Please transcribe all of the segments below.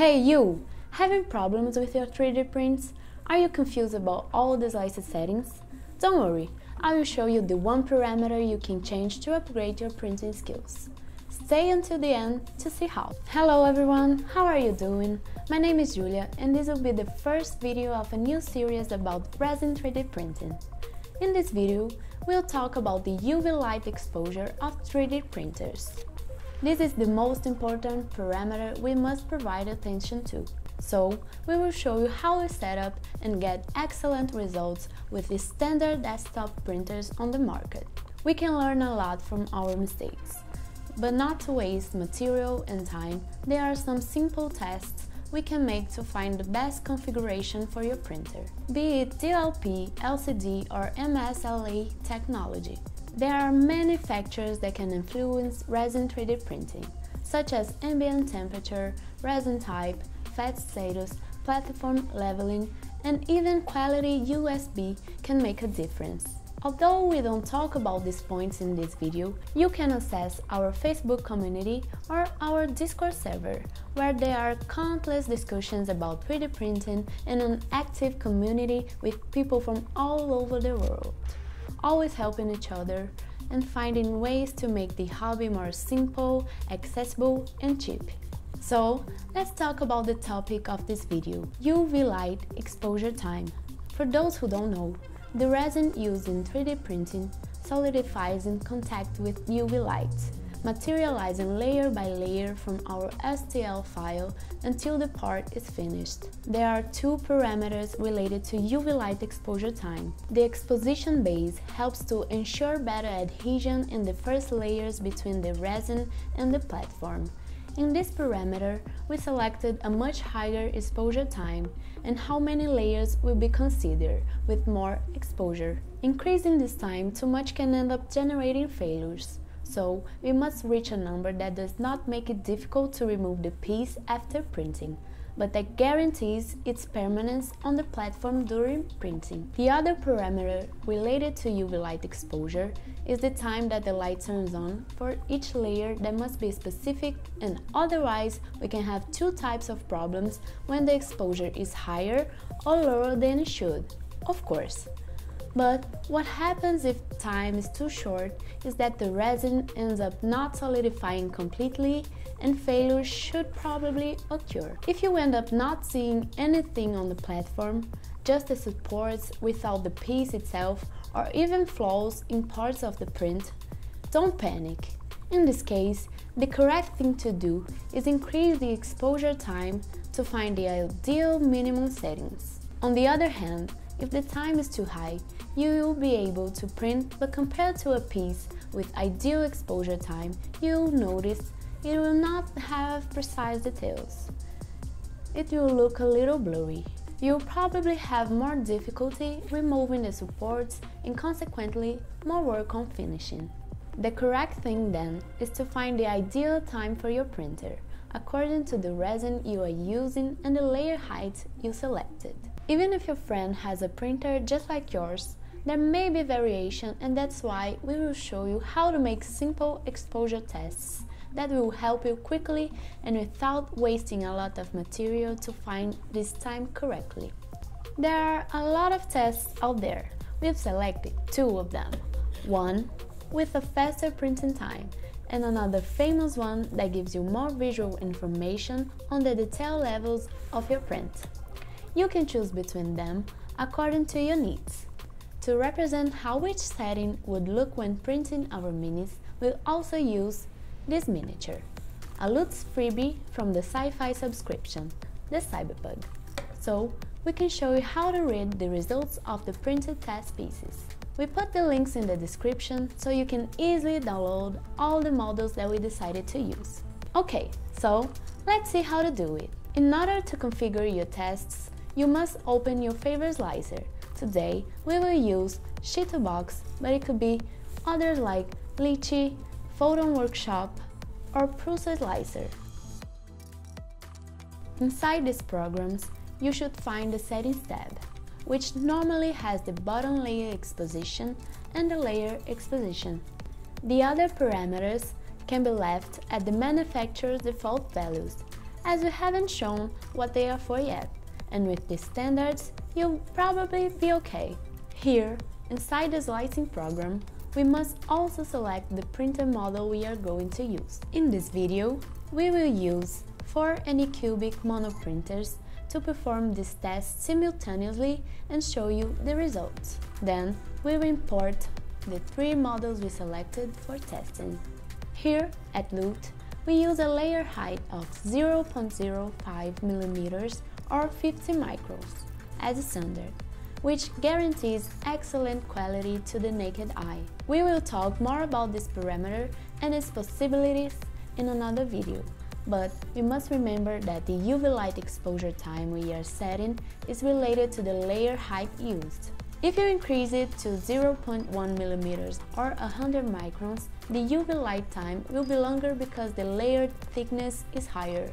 Hey you! Having problems with your 3D prints? Are you confused about all the slice settings? Don't worry, I will show you the one parameter you can change to upgrade your printing skills. Stay until the end to see how. Hello everyone, how are you doing? My name is Julia and this will be the first video of a new series about resin 3D printing. In this video, we'll talk about the UV light exposure of 3D printers. This is the most important parameter we must provide attention to. So, we will show you how to set up and get excellent results with the standard desktop printers on the market. We can learn a lot from our mistakes. But not to waste material and time, there are some simple tests we can make to find the best configuration for your printer, be it DLP, LCD or MSLA technology. There are many factors that can influence resin 3D printing, such as ambient temperature, resin type, FEP status, platform leveling, and even quality USB can make a difference. Although we don't talk about these points in this video, you can access our Facebook community or our Discord server, where there are countless discussions about 3D printing and an active community with people from all over the world always helping each other and finding ways to make the hobby more simple, accessible and cheap. So, let's talk about the topic of this video, UV light exposure time. For those who don't know, the resin used in 3D printing solidifies in contact with UV light materializing layer by layer from our STL file until the part is finished. There are two parameters related to UV light exposure time. The exposition base helps to ensure better adhesion in the first layers between the resin and the platform. In this parameter, we selected a much higher exposure time and how many layers will be considered with more exposure. Increasing this time too much can end up generating failures so we must reach a number that does not make it difficult to remove the piece after printing, but that guarantees its permanence on the platform during printing. The other parameter related to UV light exposure is the time that the light turns on for each layer that must be specific and otherwise we can have two types of problems when the exposure is higher or lower than it should. Of course, but what happens if time is too short is that the resin ends up not solidifying completely and failure should probably occur. If you end up not seeing anything on the platform, just the supports without the piece itself or even flaws in parts of the print, don't panic. In this case, the correct thing to do is increase the exposure time to find the ideal minimum settings. On the other hand, if the time is too high, you will be able to print, but compared to a piece with ideal exposure time, you'll notice it will not have precise details. It will look a little blurry. You'll probably have more difficulty removing the supports and consequently more work on finishing. The correct thing then is to find the ideal time for your printer, according to the resin you are using and the layer height you selected. Even if your friend has a printer just like yours, there may be variation and that's why we will show you how to make simple exposure tests that will help you quickly and without wasting a lot of material to find this time correctly. There are a lot of tests out there. We've selected two of them. One with a faster printing time and another famous one that gives you more visual information on the detail levels of your print. You can choose between them according to your needs. To represent how each setting would look when printing our minis, we'll also use this miniature, a Loot's freebie from the Sci-Fi subscription, the Cyberpug. So, we can show you how to read the results of the printed test pieces. We put the links in the description so you can easily download all the models that we decided to use. Okay, so let's see how to do it. In order to configure your tests, you must open your favorite slicer Today, we will use Chitubox, but it could be others like Lychee, Photon Workshop, or Prusa Slicer. Inside these programs, you should find the Settings tab, which normally has the bottom layer exposition and the layer exposition. The other parameters can be left at the manufacturer's default values, as we haven't shown what they are for yet, and with these standards, you'll probably be okay. Here, inside the slicing program, we must also select the printer model we are going to use. In this video, we will use four Anycubic monoprinters to perform this test simultaneously and show you the results. Then, we will import the three models we selected for testing. Here at Loot, we use a layer height of 0.05 mm or 50 microns as standard which guarantees excellent quality to the naked eye. We will talk more about this parameter and its possibilities in another video, but we must remember that the UV light exposure time we are setting is related to the layer height used. If you increase it to 0.1 mm or 100 microns, the UV light time will be longer because the layer thickness is higher.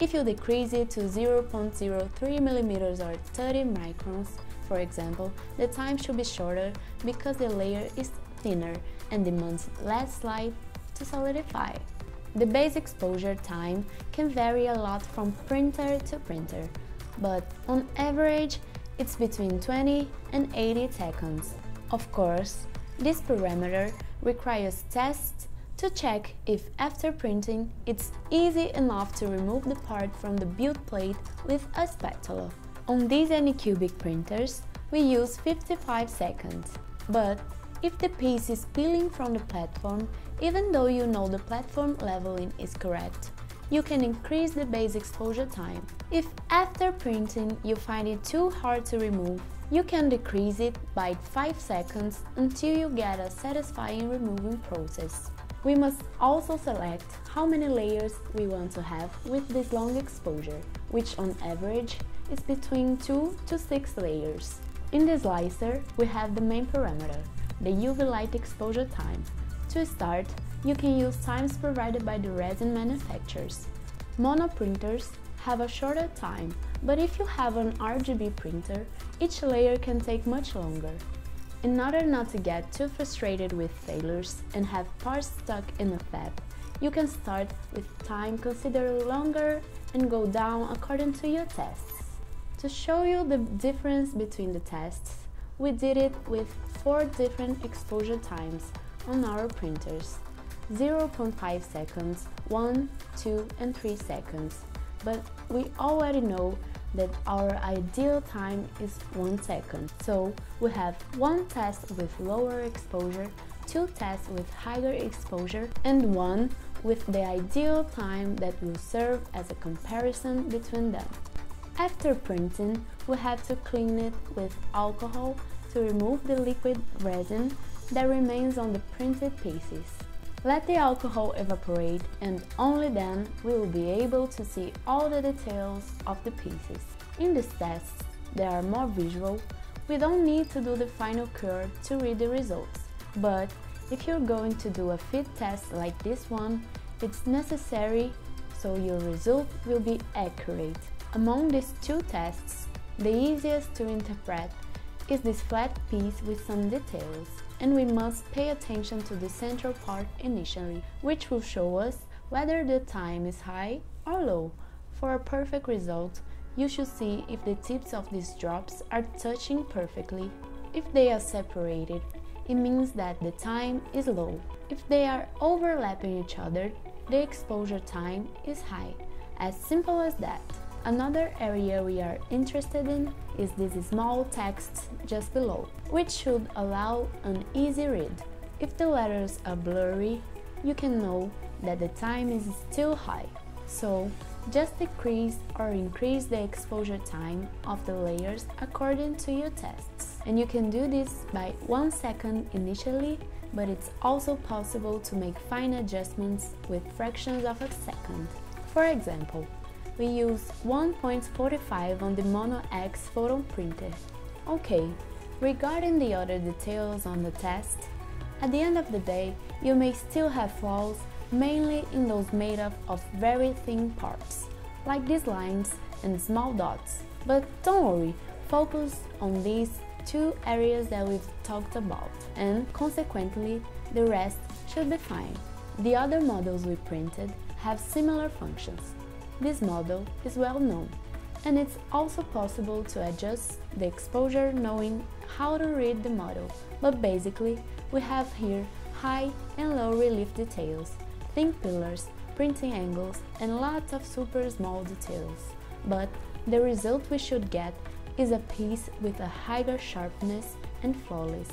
If you decrease it to 0.03 mm or 30 microns, for example, the time should be shorter because the layer is thinner and demands less light to solidify. The base exposure time can vary a lot from printer to printer, but on average it's between 20 and 80 seconds. Of course, this parameter requires tests to check if after printing it's easy enough to remove the part from the build plate with a spatula. On these Anycubic printers, we use 55 seconds. But if the piece is peeling from the platform, even though you know the platform leveling is correct, you can increase the base exposure time. If after printing you find it too hard to remove, you can decrease it by 5 seconds until you get a satisfying removing process. We must also select how many layers we want to have with this long exposure, which on average is between 2 to 6 layers. In the slicer, we have the main parameter, the UV light exposure time. To start, you can use times provided by the resin manufacturers. Mono printers have a shorter time, but if you have an RGB printer, each layer can take much longer. In order not to get too frustrated with failures and have parts stuck in a FEP, you can start with time considerably longer and go down according to your tests. To show you the difference between the tests, we did it with four different exposure times on our printers 0.5 seconds, 1, 2 and 3 seconds. But we already know that our ideal time is 1 second. So we have one test with lower exposure, two tests with higher exposure and one with the ideal time that will serve as a comparison between them. After printing, we have to clean it with alcohol to remove the liquid resin that remains on the printed pieces. Let the alcohol evaporate and only then we will be able to see all the details of the pieces. In these tests, they are more visual, we don't need to do the final cure to read the results. But if you're going to do a fit test like this one, it's necessary so your result will be accurate. Among these two tests, the easiest to interpret is this flat piece with some details, and we must pay attention to the central part initially, which will show us whether the time is high or low. For a perfect result, you should see if the tips of these drops are touching perfectly. If they are separated, it means that the time is low. If they are overlapping each other, the exposure time is high. As simple as that. Another area we are interested in is this small text just below, which should allow an easy read. If the letters are blurry, you can know that the time is still high. So, just decrease or increase the exposure time of the layers according to your tests. And you can do this by 1 second initially, but it's also possible to make fine adjustments with fractions of a second. For example, we use 1.45 on the Mono X photon printer. Okay, regarding the other details on the test, at the end of the day, you may still have flaws, mainly in those made up of very thin parts, like these lines and small dots. But don't worry, focus on these two areas that we've talked about, and consequently, the rest should be fine. The other models we printed have similar functions, this model is well known, and it's also possible to adjust the exposure knowing how to read the model, but basically we have here high and low relief details, thin pillars, printing angles, and lots of super small details. But the result we should get is a piece with a higher sharpness and flawless,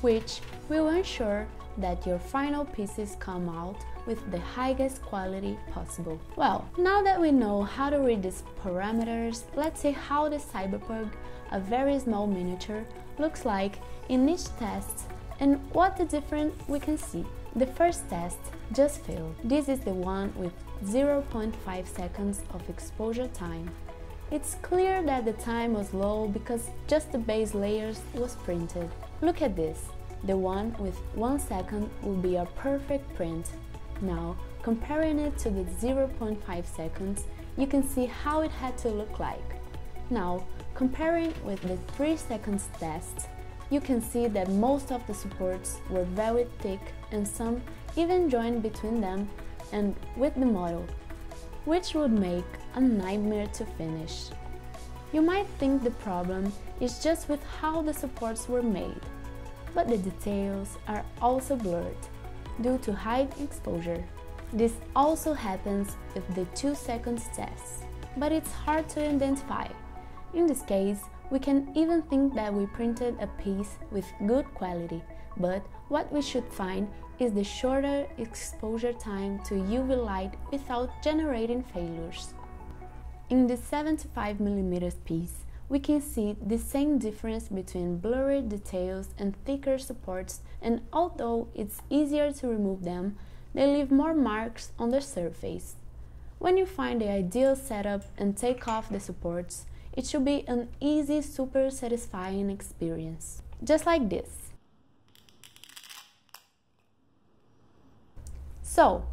which will ensure that your final pieces come out with the highest quality possible. Well, now that we know how to read these parameters, let's see how the Cyberpug, a very small miniature, looks like in each test and what the difference we can see. The first test just failed. This is the one with 0.5 seconds of exposure time. It's clear that the time was low because just the base layers was printed. Look at this. The one with 1 second will be a perfect print. Now, comparing it to the 0.5 seconds, you can see how it had to look like. Now, comparing with the 3 seconds test, you can see that most of the supports were very thick and some even joined between them and with the model, which would make a nightmare to finish. You might think the problem is just with how the supports were made, but the details are also blurred due to high exposure. This also happens with the 2 seconds test, but it's hard to identify. In this case, we can even think that we printed a piece with good quality, but what we should find is the shorter exposure time to UV light without generating failures. In the 75mm piece, we can see the same difference between blurry details and thicker supports and although it's easier to remove them, they leave more marks on the surface. When you find the ideal setup and take off the supports, it should be an easy, super satisfying experience. Just like this. So,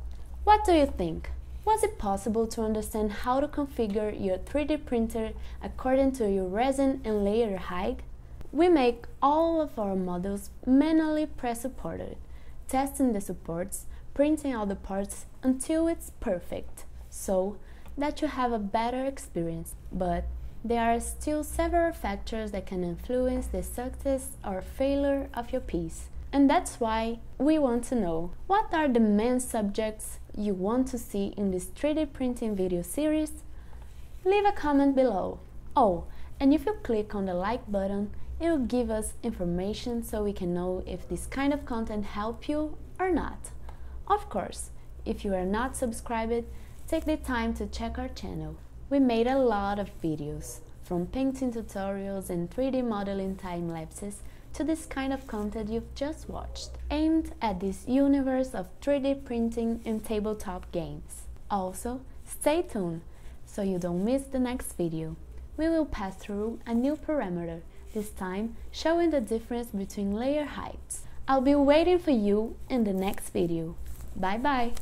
what do you think? Was it possible to understand how to configure your 3D printer according to your resin and layer height? We make all of our models manually pre-supported, testing the supports, printing all the parts until it's perfect, so that you have a better experience. But there are still several factors that can influence the success or failure of your piece. And that's why we want to know what are the main subjects you want to see in this 3D printing video series? Leave a comment below. Oh, and if you click on the like button, it will give us information so we can know if this kind of content help you or not. Of course, if you are not subscribed, take the time to check our channel. We made a lot of videos, from painting tutorials and 3D modeling time lapses to this kind of content you've just watched, aimed at this universe of 3D printing and tabletop games. Also, stay tuned so you don't miss the next video. We will pass through a new parameter, this time showing the difference between layer heights. I'll be waiting for you in the next video. Bye bye!